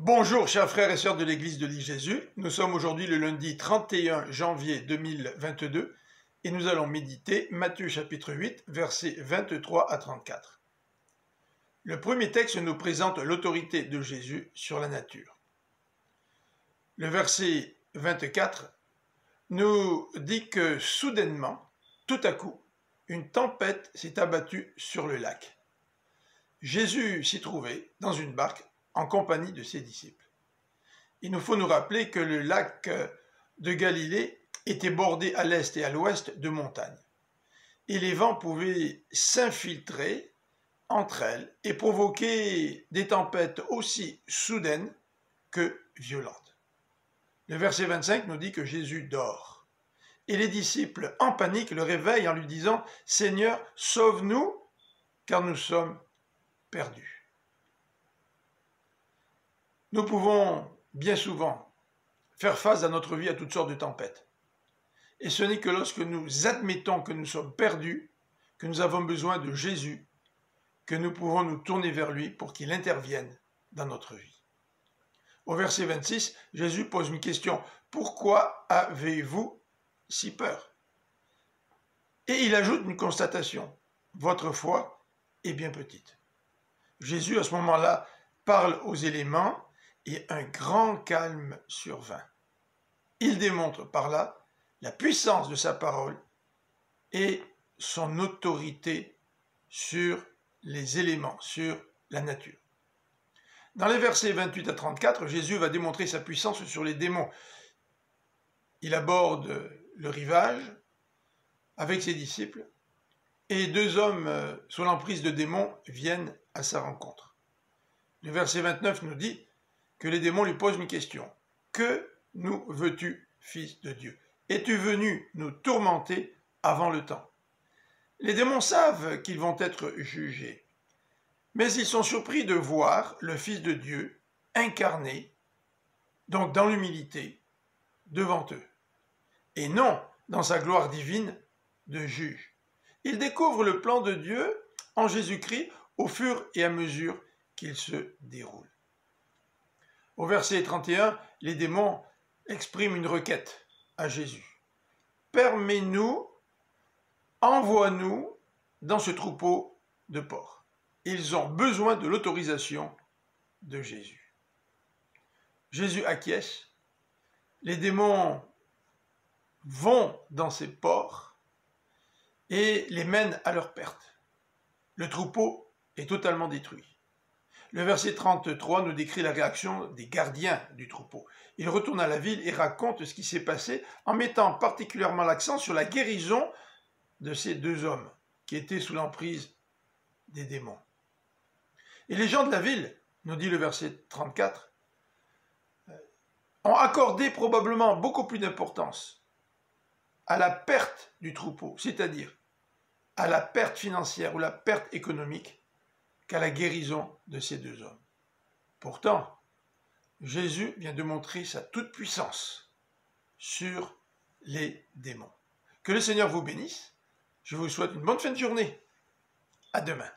Bonjour chers frères et sœurs de l'église de l'île Jésus, nous sommes aujourd'hui le lundi 31 janvier 2022 et nous allons méditer Matthieu chapitre 8 versets 23 à 34. Le premier texte nous présente l'autorité de Jésus sur la nature. Le verset 24 nous dit que soudainement, tout à coup, une tempête s'est abattue sur le lac. Jésus s'y trouvait dans une barque compagnie de ses disciples. Il nous faut nous rappeler que le lac de Galilée était bordé à l'est et à l'ouest de montagnes. Et les vents pouvaient s'infiltrer entre elles et provoquer des tempêtes aussi soudaines que violentes. Le verset 25 nous dit que Jésus dort. Et les disciples, en panique, le réveillent en lui disant, Seigneur, sauve-nous, car nous sommes perdus. Nous pouvons bien souvent faire face à notre vie à toutes sortes de tempêtes. Et ce n'est que lorsque nous admettons que nous sommes perdus, que nous avons besoin de Jésus, que nous pouvons nous tourner vers lui pour qu'il intervienne dans notre vie. Au verset 26, Jésus pose une question. Pourquoi avez-vous si peur? Et il ajoute une constatation. Votre foi est bien petite. Jésus, à ce moment-là, parle aux éléments et un grand calme survint. Il démontre par là la puissance de sa parole et son autorité sur les éléments, sur la nature. Dans les versets 28 à 34, Jésus va démontrer sa puissance sur les démons. Il aborde le rivage avec ses disciples et deux hommes euh, sous l'emprise de démons viennent à sa rencontre. Le verset 29 nous dit que les démons lui posent une question. Que nous veux-tu, fils de Dieu? Es-tu venu nous tourmenter avant le temps? Les démons savent qu'ils vont être jugés, mais ils sont surpris de voir le Fils de Dieu incarné, donc dans l'humilité, devant eux, et non dans sa gloire divine de juge. Ils découvrent le plan de Dieu en Jésus-Christ au fur et à mesure qu'il se déroule. Au verset 31, les démons expriment une requête à Jésus. Permets-nous, envoie-nous dans ce troupeau de porcs. Ils ont besoin de l'autorisation de Jésus. Jésus acquiesce. Les démons vont dans ces porcs et les mènent à leur perte. Le troupeau est totalement détruit. Le verset 33 nous décrit la réaction des gardiens du troupeau. Ils retournent à la ville et racontent ce qui s'est passé en mettant particulièrement l'accent sur la guérison de ces deux hommes qui étaient sous l'emprise des démons. Et les gens de la ville, nous dit le verset 34, euh, ont accordé probablement beaucoup plus d'importance à la perte du troupeau, c'est-à-dire à la perte financière ou la perte économique, qu'à la guérison de ces deux hommes. Pourtant, Jésus vient de montrer sa toute-puissance sur les démons. Que le Seigneur vous bénisse. Je vous souhaite une bonne fin de journée. À demain.